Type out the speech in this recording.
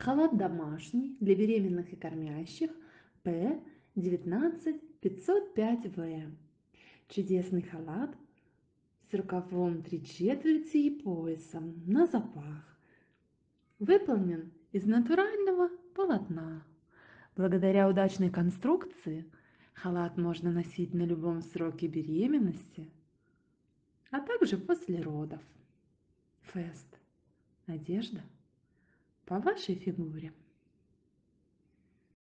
Халат домашний для беременных и кормящих П19505В. Чудесный халат с рукавом три четверти и поясом на запах. Выполнен из натурального полотна. Благодаря удачной конструкции халат можно носить на любом сроке беременности, а также после родов. Фест. Одежда по вашей фигуре.